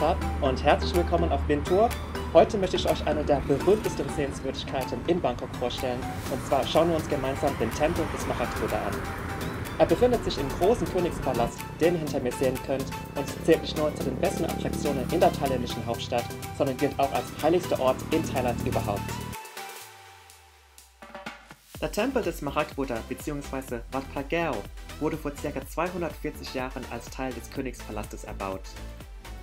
Sawadika und herzlich willkommen auf Bintur. Heute möchte ich euch eine der berühmtesten Sehenswürdigkeiten in Bangkok vorstellen. Und zwar schauen wir uns gemeinsam den Tempel des Mahatruda an. Er befindet sich im großen Königspalast, den ihr hinter mir sehen könnt, und zählt nicht nur zu den besten Attraktionen in der thailändischen Hauptstadt, sondern gilt auch als heiligster Ort in Thailand überhaupt. Der Tempel des Mahatbuddha bzw. Wat Phra wurde vor ca. 240 Jahren als Teil des Königspalastes erbaut.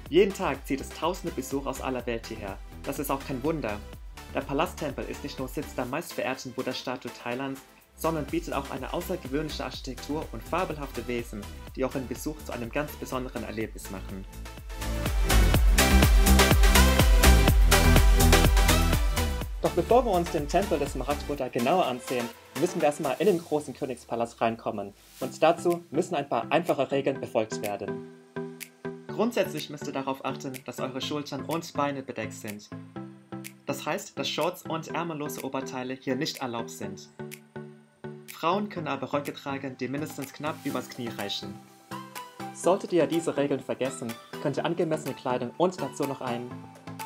Jeden Tag zieht es tausende Besucher aus aller Welt hierher. Das ist auch kein Wunder. Der Palasttempel ist nicht nur Sitz der meistverehrten Buddha-Statue Thailands, sondern bietet auch eine außergewöhnliche Architektur und fabelhafte Wesen, die auch einen Besuch zu einem ganz besonderen Erlebnis machen. Doch bevor wir uns den Tempel des Mahatbuddha genauer ansehen, müssen wir erstmal in den großen Königspalast reinkommen. Und dazu müssen ein paar einfache Regeln befolgt werden. Grundsätzlich müsst ihr darauf achten, dass eure Schultern und Beine bedeckt sind. Das heißt, dass Shorts und ärmellose Oberteile hier nicht erlaubt sind. Frauen können aber Röcke tragen, die mindestens knapp übers Knie reichen. Solltet ihr diese Regeln vergessen, könnt ihr angemessene Kleidung und dazu noch ein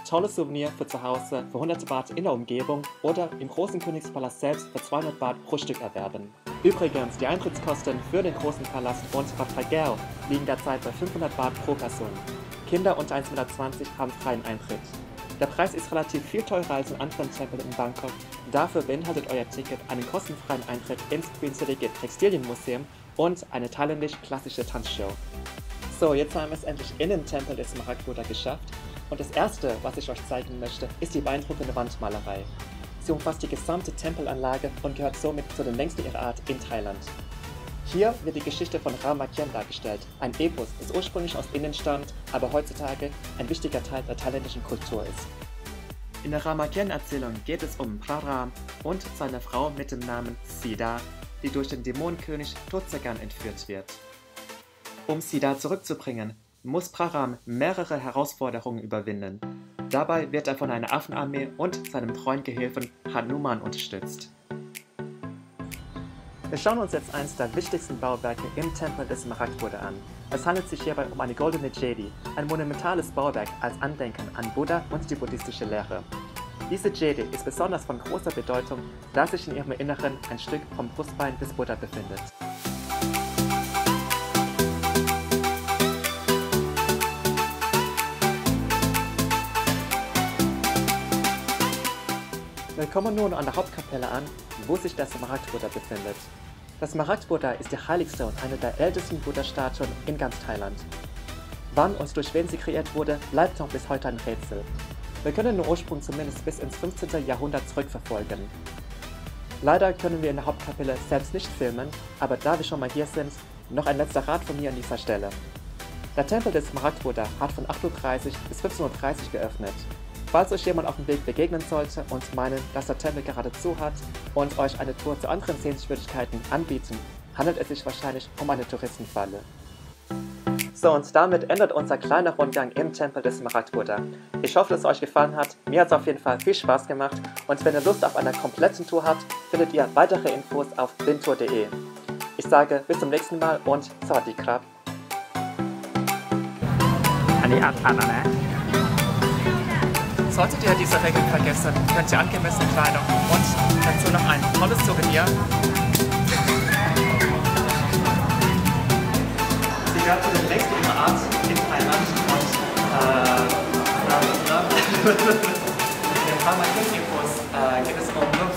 tolles Souvenir für zu Hause für 100 Baht in der Umgebung oder im großen Königspalast selbst für 200 Baht pro Stück erwerben. Übrigens, die Eintrittskosten für den großen Palast und Bad liegen derzeit bei 500 Baht pro Person. Kinder unter 1,20 Meter haben freien Eintritt. Der Preis ist relativ viel teurer als in anderen Tempeln in Bangkok. Dafür beinhaltet euer Ticket einen kostenfreien Eintritt ins Queen City Gate Textilienmuseum und eine thailändisch klassische Tanzshow. So, jetzt haben wir es endlich in den Tempel des Mahakuta geschafft und das erste, was ich euch zeigen möchte, ist die beeindruckende Wandmalerei. Sie umfasst die gesamte Tempelanlage und gehört somit zu den längsten ihrer Art in Thailand. Hier wird die Geschichte von Ramakien dargestellt, ein Epos, das ursprünglich aus Indien stammt, aber heutzutage ein wichtiger Teil der thailändischen Kultur ist. In der Ramakien-Erzählung geht es um Praram und seine Frau mit dem Namen Sida, die durch den Dämonenkönig Totsagan entführt wird. Um Sida zurückzubringen, muss Praram mehrere Herausforderungen überwinden. Dabei wird er von einer Affenarmee und seinem treuen Gehilfen Hanuman unterstützt. Wir schauen uns jetzt eines der wichtigsten Bauwerke im Tempel des Mahakuta an. Es handelt sich hierbei um eine goldene Jedi, ein monumentales Bauwerk als Andenken an Buddha und die buddhistische Lehre. Diese Jedi ist besonders von großer Bedeutung, da sich in ihrem Inneren ein Stück vom Brustbein des Buddha befindet. Wir kommen nun an der Hauptkapelle an, wo sich der Smaragd-Buddha befindet. Der Smaragd-Buddha ist der heiligste und eine der ältesten Buddha-Statuen in ganz Thailand. Wann und durch wen sie kreiert wurde, bleibt noch bis heute ein Rätsel. Wir können den Ursprung zumindest bis ins 15. Jahrhundert zurückverfolgen. Leider können wir in der Hauptkapelle selbst nicht filmen, aber da wir schon mal hier sind, noch ein letzter Rat von mir an dieser Stelle. Der Tempel des Smaragd-Buddha hat von 8.30 Uhr bis 15.30 Uhr geöffnet. Falls euch jemand auf dem Weg begegnen sollte und meinen, dass der Tempel gerade zu hat und euch eine Tour zu anderen Sehenswürdigkeiten anbieten, handelt es sich wahrscheinlich um eine Touristenfalle. So, und damit endet unser kleiner Rundgang im Tempel des Marat Buddha. Ich hoffe, dass es euch gefallen hat. Mir hat es auf jeden Fall viel Spaß gemacht. Und wenn ihr Lust auf eine kompletten Tour habt, findet ihr weitere Infos auf blintour.de. Ich sage bis zum nächsten Mal und Sawadee Krab. An die Abfahrt, ne? Solltet ihr diese Regeln vergessen, könnt ihr angemessene Kleidung und dazu noch ein tolles Souvenir. Sie gehört zu den längsten ihrer Art in Thailand und äh, in dem Pharmaketikos äh, geht es um